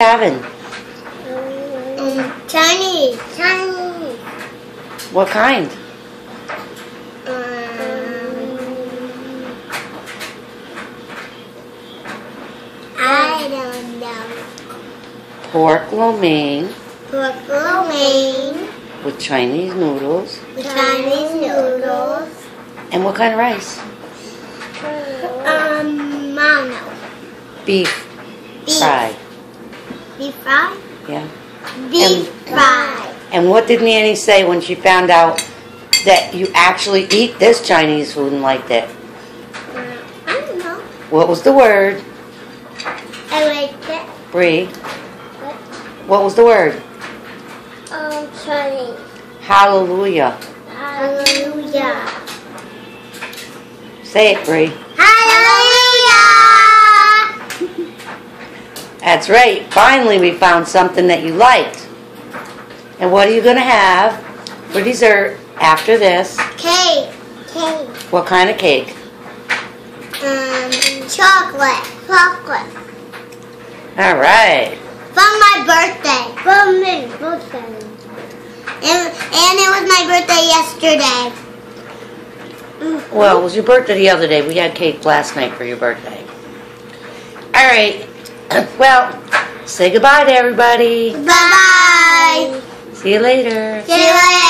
having? Um, Chinese. Chinese. What kind? Um, I don't know. Pork lo mein Pork lo mein, with Chinese noodles. with Chinese noodles. And what kind of rice? Um, mono. Beef Beef. fry. Fry? Yeah. Beef fry. And what did Nanny say when she found out that you actually eat this Chinese food and liked it? Uh, I don't know. What was the word? I like it. Bree. What was the word? Um, Chinese. Hallelujah. Hallelujah. Say it, Bree. That's right. Finally, we found something that you liked. And what are you going to have for dessert after this? Cake. Cake. What kind of cake? Um, chocolate. Chocolate. All right. From my birthday. From me. Birthday. And, and it was my birthday yesterday. Well, it was your birthday the other day. We had cake last night for your birthday. All right. Well, say goodbye to everybody. Bye-bye. See you later. See you later.